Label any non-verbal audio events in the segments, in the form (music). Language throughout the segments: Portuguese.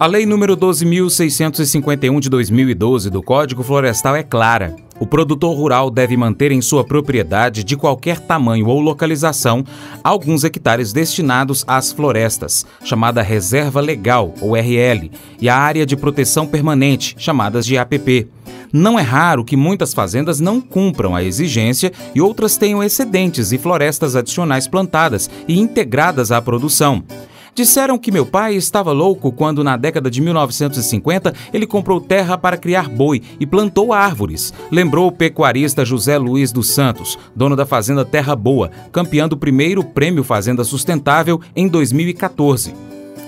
A Lei número 12.651 de 2012 do Código Florestal é clara. O produtor rural deve manter em sua propriedade, de qualquer tamanho ou localização, alguns hectares destinados às florestas, chamada Reserva Legal, ou RL, e a Área de Proteção Permanente, chamadas de APP. Não é raro que muitas fazendas não cumpram a exigência e outras tenham excedentes e florestas adicionais plantadas e integradas à produção. Disseram que meu pai estava louco quando, na década de 1950, ele comprou terra para criar boi e plantou árvores. Lembrou o pecuarista José Luiz dos Santos, dono da Fazenda Terra Boa, campeão do primeiro Prêmio Fazenda Sustentável em 2014.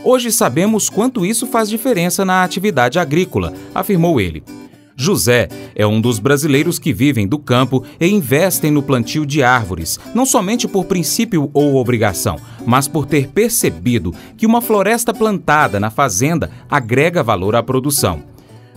Hoje sabemos quanto isso faz diferença na atividade agrícola, afirmou ele. José é um dos brasileiros que vivem do campo e investem no plantio de árvores, não somente por princípio ou obrigação, mas por ter percebido que uma floresta plantada na fazenda agrega valor à produção.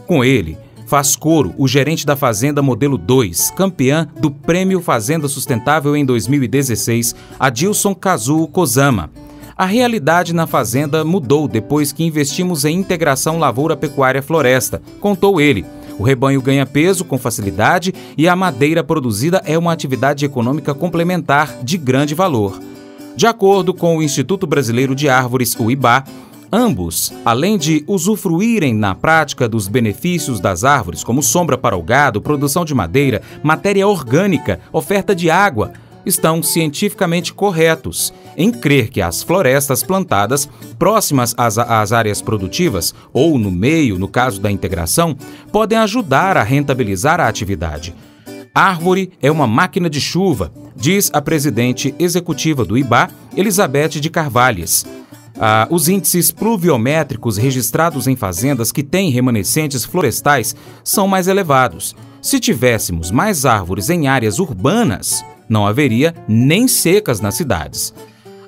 Com ele, faz coro o gerente da Fazenda Modelo 2, campeã do Prêmio Fazenda Sustentável em 2016, Adilson Kazuo Kozama. A realidade na fazenda mudou depois que investimos em integração lavoura-pecuária-floresta, contou ele o rebanho ganha peso com facilidade e a madeira produzida é uma atividade econômica complementar de grande valor. De acordo com o Instituto Brasileiro de Árvores, o IBA, ambos, além de usufruírem na prática dos benefícios das árvores, como sombra para o gado, produção de madeira, matéria orgânica, oferta de água, estão cientificamente corretos em crer que as florestas plantadas próximas às, às, áreas produtivas, ou no meio, no caso da integração, podem ajudar a rentabilizar a atividade. Árvore é uma máquina de chuva, diz a presidente executiva do IBA, Elizabeth de Carvalhes. Ah, os índices pluviométricos registrados em fazendas que têm remanescentes florestais são mais elevados. Se tivéssemos mais árvores em áreas urbanas, não haveria nem secas nas cidades.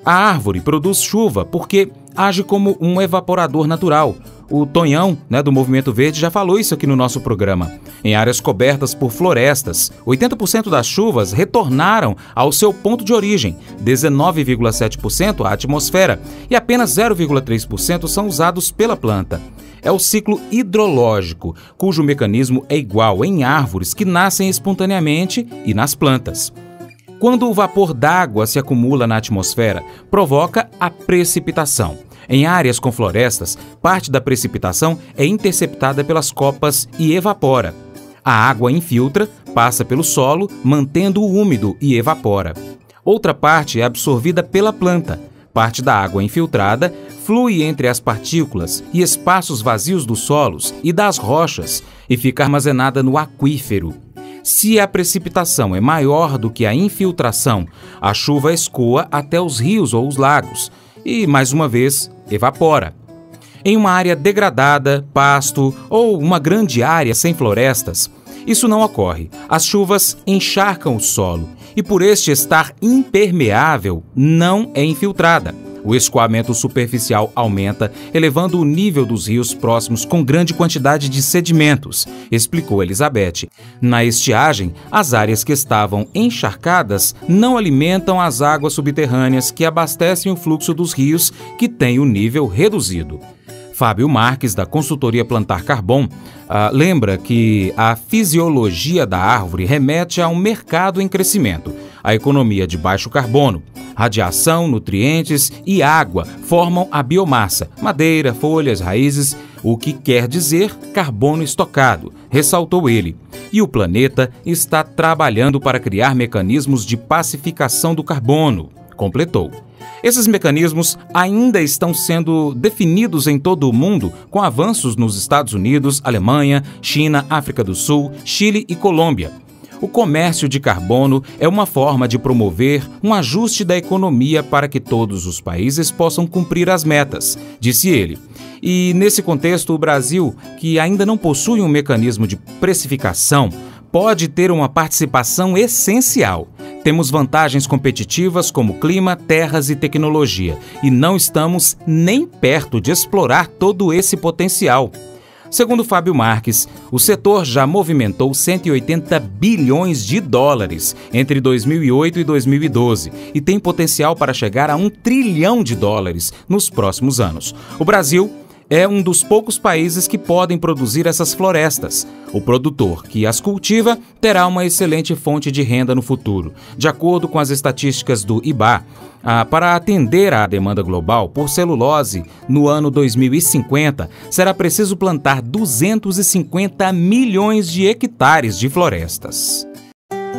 A árvore produz chuva porque age como um evaporador natural. O Tonhão, né, do Movimento Verde, já falou isso aqui no nosso programa. Em áreas cobertas por florestas, 80% das chuvas retornaram ao seu ponto de origem, 19,7% à atmosfera, e apenas 0,3% são usados pela planta. É o ciclo hidrológico, cujo mecanismo é igual em árvores que nascem espontaneamente e nas plantas. Quando o vapor d'água se acumula na atmosfera, provoca a precipitação. Em áreas com florestas, parte da precipitação é interceptada pelas copas e evapora. A água infiltra, passa pelo solo, mantendo-o úmido e evapora. Outra parte é absorvida pela planta. Parte da água infiltrada flui entre as partículas e espaços vazios dos solos e das rochas e fica armazenada no aquífero. Se a precipitação é maior do que a infiltração, a chuva escoa até os rios ou os lagos e, mais uma vez, evapora. Em uma área degradada, pasto ou uma grande área sem florestas, isso não ocorre. As chuvas encharcam o solo e, por este estar impermeável, não é infiltrada. O escoamento superficial aumenta, elevando o nível dos rios próximos com grande quantidade de sedimentos, explicou Elizabeth. Na estiagem, as áreas que estavam encharcadas não alimentam as águas subterrâneas que abastecem o fluxo dos rios, que têm o nível reduzido. Fábio Marques, da consultoria Plantar Carbon, ah, lembra que a fisiologia da árvore remete a um mercado em crescimento, a economia de baixo carbono. Radiação, nutrientes e água formam a biomassa, madeira, folhas, raízes, o que quer dizer carbono estocado, ressaltou ele. E o planeta está trabalhando para criar mecanismos de pacificação do carbono, completou. Esses mecanismos ainda estão sendo definidos em todo o mundo, com avanços nos Estados Unidos, Alemanha, China, África do Sul, Chile e Colômbia. O comércio de carbono é uma forma de promover um ajuste da economia para que todos os países possam cumprir as metas, disse ele. E nesse contexto, o Brasil, que ainda não possui um mecanismo de precificação, pode ter uma participação essencial. Temos vantagens competitivas como clima, terras e tecnologia, e não estamos nem perto de explorar todo esse potencial. Segundo Fábio Marques, o setor já movimentou 180 bilhões de dólares entre 2008 e 2012 e tem potencial para chegar a um trilhão de dólares nos próximos anos. O Brasil é um dos poucos países que podem produzir essas florestas. O produtor que as cultiva terá uma excelente fonte de renda no futuro. De acordo com as estatísticas do IBA, para atender à demanda global por celulose no ano 2050, será preciso plantar 250 milhões de hectares de florestas.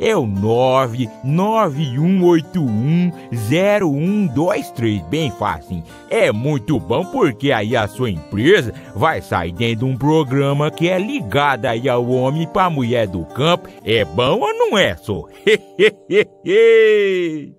é o 991810123, bem fácil. É muito bom porque aí a sua empresa vai sair dentro de um programa que é ligado aí ao homem para mulher do campo. É bom ou não é, só? (laughs)